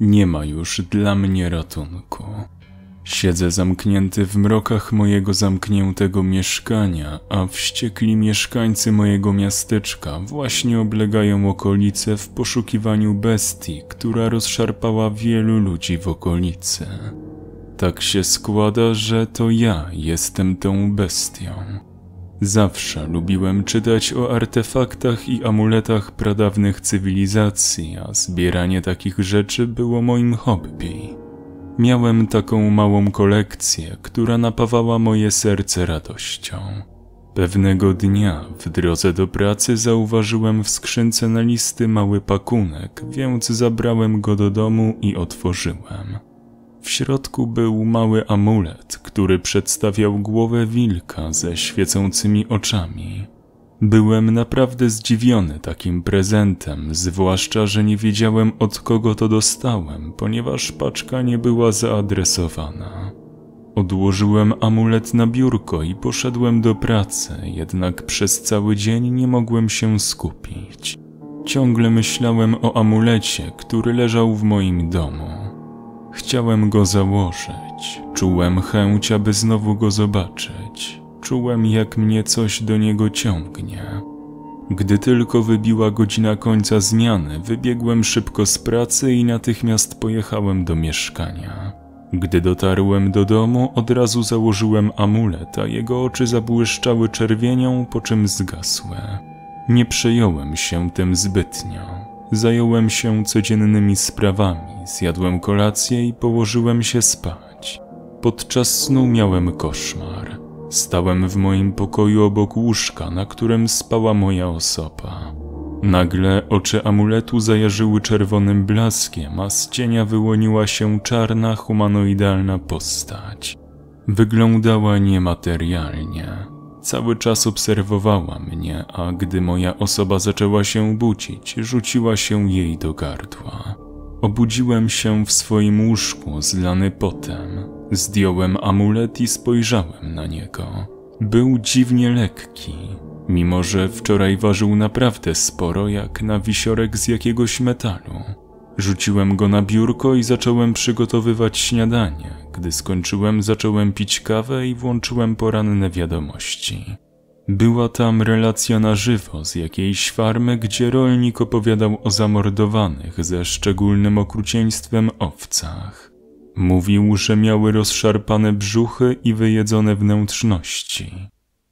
Nie ma już dla mnie ratunku. Siedzę zamknięty w mrokach mojego zamkniętego mieszkania, a wściekli mieszkańcy mojego miasteczka właśnie oblegają okolice w poszukiwaniu bestii, która rozszarpała wielu ludzi w okolicy. Tak się składa, że to ja jestem tą bestią. Zawsze lubiłem czytać o artefaktach i amuletach pradawnych cywilizacji, a zbieranie takich rzeczy było moim hobby. Miałem taką małą kolekcję, która napawała moje serce radością. Pewnego dnia w drodze do pracy zauważyłem w skrzynce na listy mały pakunek, więc zabrałem go do domu i otworzyłem. W środku był mały amulet, który przedstawiał głowę wilka ze świecącymi oczami. Byłem naprawdę zdziwiony takim prezentem, zwłaszcza, że nie wiedziałem od kogo to dostałem, ponieważ paczka nie była zaadresowana. Odłożyłem amulet na biurko i poszedłem do pracy, jednak przez cały dzień nie mogłem się skupić. Ciągle myślałem o amulecie, który leżał w moim domu. Chciałem go założyć, czułem chęć, aby znowu go zobaczyć. Czułem, jak mnie coś do niego ciągnie. Gdy tylko wybiła godzina końca zmiany, wybiegłem szybko z pracy i natychmiast pojechałem do mieszkania. Gdy dotarłem do domu, od razu założyłem amulet, a jego oczy zabłyszczały czerwienią, po czym zgasły. Nie przejąłem się tym zbytnio. Zająłem się codziennymi sprawami, zjadłem kolację i położyłem się spać. Podczas snu miałem koszmar. Stałem w moim pokoju obok łóżka, na którym spała moja osoba. Nagle oczy amuletu zajarzyły czerwonym blaskiem, a z cienia wyłoniła się czarna, humanoidalna postać. Wyglądała niematerialnie. Cały czas obserwowała mnie, a gdy moja osoba zaczęła się budzić, rzuciła się jej do gardła. Obudziłem się w swoim łóżku, zlany potem. Zdjąłem amulet i spojrzałem na niego. Był dziwnie lekki, mimo że wczoraj ważył naprawdę sporo, jak na wisiorek z jakiegoś metalu. Rzuciłem go na biurko i zacząłem przygotowywać śniadanie. Gdy skończyłem, zacząłem pić kawę i włączyłem poranne wiadomości. Była tam relacja na żywo z jakiejś farmy, gdzie rolnik opowiadał o zamordowanych ze szczególnym okrucieństwem owcach. Mówił, że miały rozszarpane brzuchy i wyjedzone wnętrzności.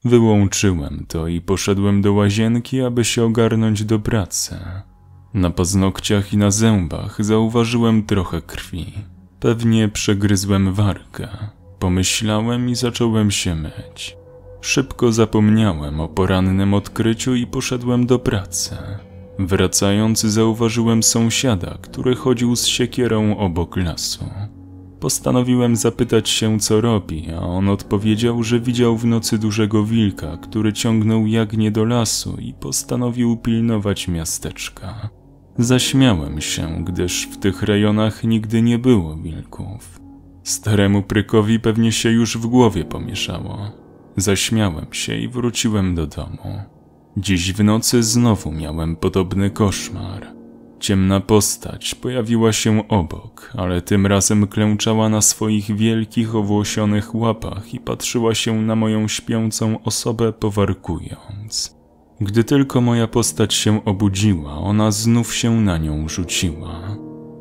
Wyłączyłem to i poszedłem do łazienki, aby się ogarnąć do pracy. Na paznokciach i na zębach zauważyłem trochę krwi. Pewnie przegryzłem wargę. Pomyślałem i zacząłem się myć. Szybko zapomniałem o porannym odkryciu i poszedłem do pracy. Wracając zauważyłem sąsiada, który chodził z siekierą obok lasu. Postanowiłem zapytać się, co robi, a on odpowiedział, że widział w nocy dużego wilka, który ciągnął jagnię do lasu i postanowił pilnować miasteczka. Zaśmiałem się, gdyż w tych rejonach nigdy nie było wilków. Staremu prykowi pewnie się już w głowie pomieszało. Zaśmiałem się i wróciłem do domu. Dziś w nocy znowu miałem podobny koszmar. Ciemna postać pojawiła się obok, ale tym razem klęczała na swoich wielkich, owłosionych łapach i patrzyła się na moją śpiącą osobę, powarkując. Gdy tylko moja postać się obudziła, ona znów się na nią rzuciła.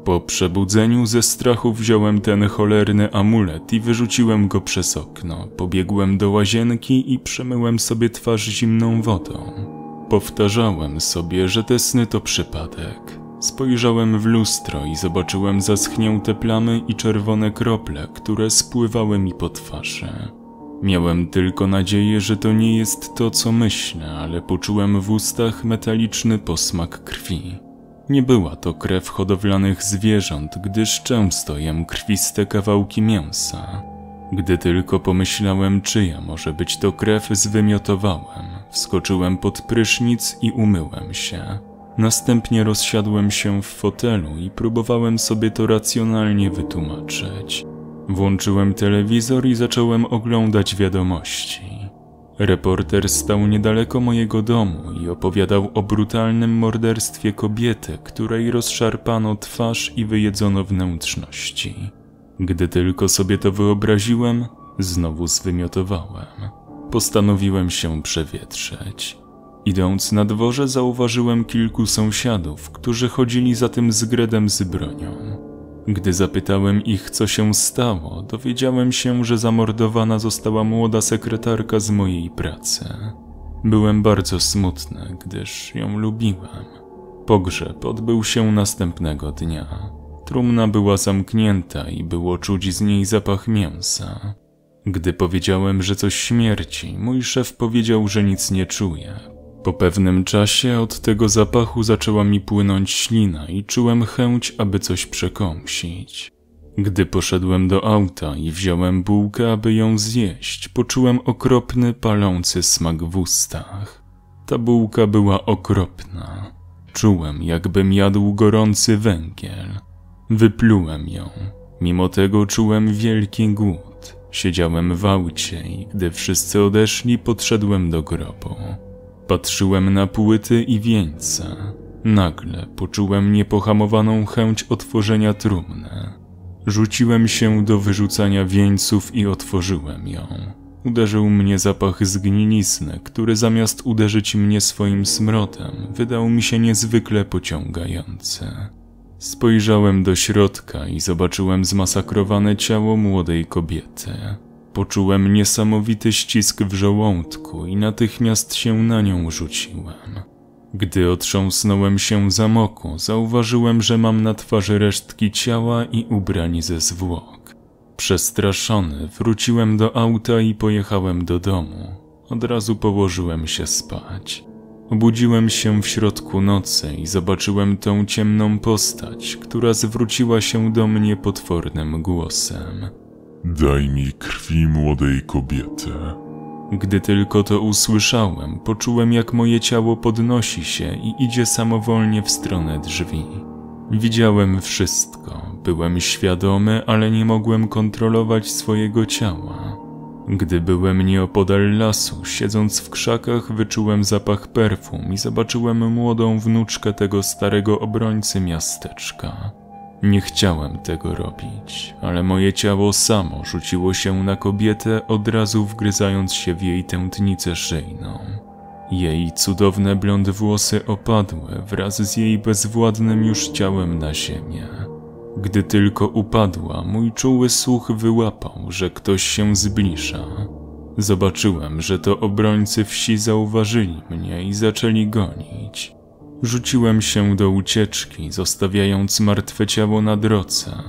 Po przebudzeniu ze strachu wziąłem ten cholerny amulet i wyrzuciłem go przez okno. Pobiegłem do łazienki i przemyłem sobie twarz zimną wodą. Powtarzałem sobie, że te sny to przypadek. Spojrzałem w lustro i zobaczyłem zaschnięte plamy i czerwone krople, które spływały mi po twarzy. Miałem tylko nadzieję, że to nie jest to, co myślę, ale poczułem w ustach metaliczny posmak krwi. Nie była to krew hodowlanych zwierząt, gdyż często jem krwiste kawałki mięsa. Gdy tylko pomyślałem, czyja może być to krew, zwymiotowałem. Wskoczyłem pod prysznic i umyłem się. Następnie rozsiadłem się w fotelu i próbowałem sobie to racjonalnie wytłumaczyć. Włączyłem telewizor i zacząłem oglądać wiadomości. Reporter stał niedaleko mojego domu i opowiadał o brutalnym morderstwie kobiety, której rozszarpano twarz i wyjedzono wnętrzności. Gdy tylko sobie to wyobraziłem, znowu zwymiotowałem. Postanowiłem się przewietrzeć. Idąc na dworze, zauważyłem kilku sąsiadów, którzy chodzili za tym zgredem z bronią. Gdy zapytałem ich, co się stało, dowiedziałem się, że zamordowana została młoda sekretarka z mojej pracy. Byłem bardzo smutny, gdyż ją lubiłem. Pogrzeb odbył się następnego dnia. Trumna była zamknięta i było czuć z niej zapach mięsa. Gdy powiedziałem, że coś śmierci, mój szef powiedział, że nic nie czuje. Po pewnym czasie od tego zapachu zaczęła mi płynąć ślina i czułem chęć, aby coś przekąsić. Gdy poszedłem do auta i wziąłem bułkę, aby ją zjeść, poczułem okropny, palący smak w ustach. Ta bułka była okropna. Czułem, jakbym jadł gorący węgiel. Wyplułem ją. Mimo tego czułem wielki głód. Siedziałem w aucie i gdy wszyscy odeszli, podszedłem do grobu. Patrzyłem na płyty i wieńce. Nagle poczułem niepohamowaną chęć otworzenia trumny. Rzuciłem się do wyrzucania wieńców i otworzyłem ją. Uderzył mnie zapach zgnilizny, który zamiast uderzyć mnie swoim smrodem, wydał mi się niezwykle pociągający. Spojrzałem do środka i zobaczyłem zmasakrowane ciało młodej kobiety. Poczułem niesamowity ścisk w żołądku i natychmiast się na nią rzuciłem. Gdy otrząsnąłem się zamoku, zauważyłem, że mam na twarzy resztki ciała i ubrań ze zwłok. Przestraszony wróciłem do auta i pojechałem do domu. Od razu położyłem się spać. Obudziłem się w środku nocy i zobaczyłem tą ciemną postać, która zwróciła się do mnie potwornym głosem. Daj mi krwi młodej kobiety. Gdy tylko to usłyszałem, poczułem jak moje ciało podnosi się i idzie samowolnie w stronę drzwi. Widziałem wszystko, byłem świadomy, ale nie mogłem kontrolować swojego ciała. Gdy byłem nieopodal lasu, siedząc w krzakach, wyczułem zapach perfum i zobaczyłem młodą wnuczkę tego starego obrońcy miasteczka. Nie chciałem tego robić, ale moje ciało samo rzuciło się na kobietę, od razu wgryzając się w jej tętnicę szyjną. Jej cudowne blond włosy opadły wraz z jej bezwładnym już ciałem na ziemię. Gdy tylko upadła, mój czuły słuch wyłapał, że ktoś się zbliża. Zobaczyłem, że to obrońcy wsi zauważyli mnie i zaczęli gonić. Rzuciłem się do ucieczki, zostawiając martwe ciało na drodze.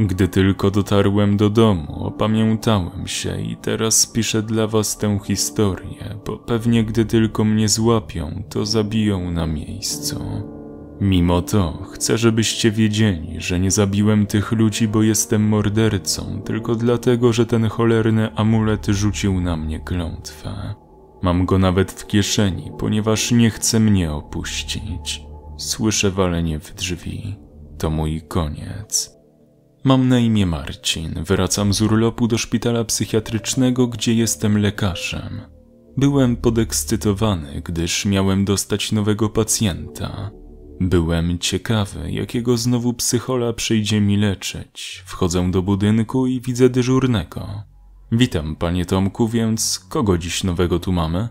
Gdy tylko dotarłem do domu, opamiętałem się i teraz piszę dla was tę historię, bo pewnie gdy tylko mnie złapią, to zabiją na miejscu. Mimo to chcę, żebyście wiedzieli, że nie zabiłem tych ludzi, bo jestem mordercą, tylko dlatego, że ten cholerny amulet rzucił na mnie klątwę. Mam go nawet w kieszeni, ponieważ nie chce mnie opuścić. Słyszę walenie w drzwi. To mój koniec. Mam na imię Marcin. Wracam z urlopu do szpitala psychiatrycznego, gdzie jestem lekarzem. Byłem podekscytowany, gdyż miałem dostać nowego pacjenta. Byłem ciekawy, jakiego znowu psychola przyjdzie mi leczyć. Wchodzę do budynku i widzę dyżurnego. Witam, panie Tomku, więc kogo dziś nowego tu mamy?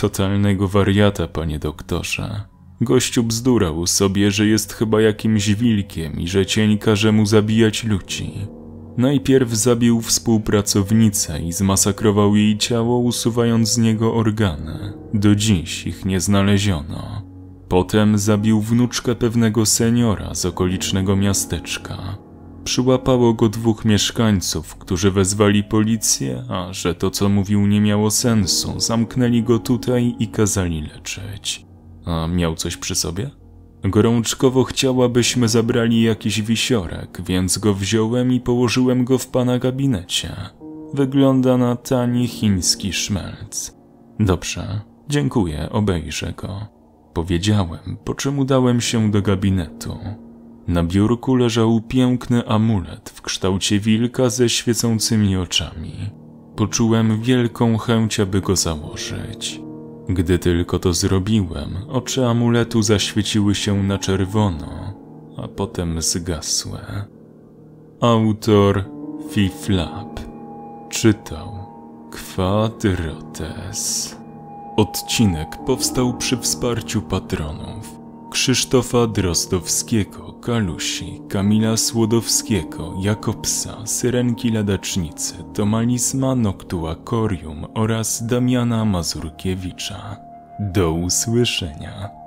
Totalnego wariata, panie doktorze. Gościu bzdurał sobie, że jest chyba jakimś wilkiem i że cień każe mu zabijać ludzi. Najpierw zabił współpracownicę i zmasakrował jej ciało, usuwając z niego organy. Do dziś ich nie znaleziono. Potem zabił wnuczkę pewnego seniora z okolicznego miasteczka. Przyłapało go dwóch mieszkańców, którzy wezwali policję, a że to co mówił nie miało sensu, zamknęli go tutaj i kazali leczyć. A miał coś przy sobie? Gorączkowo chciałabyśmy zabrali jakiś wisiorek, więc go wziąłem i położyłem go w pana gabinecie. Wygląda na tani chiński szmelc. Dobrze, dziękuję, obejrzę go. Powiedziałem, po czym udałem się do gabinetu. Na biurku leżał piękny amulet w kształcie wilka ze świecącymi oczami. Poczułem wielką chęć, aby go założyć. Gdy tylko to zrobiłem, oczy amuletu zaświeciły się na czerwono, a potem zgasły. Autor Fiflap czytał Quadrotes. Odcinek powstał przy wsparciu patronów Krzysztofa Drozdowskiego, Kalusi, Kamila Słodowskiego, Jakobsa, Syrenki Ladacznicy, Tomalizma Noctua Corium oraz Damiana Mazurkiewicza. Do usłyszenia.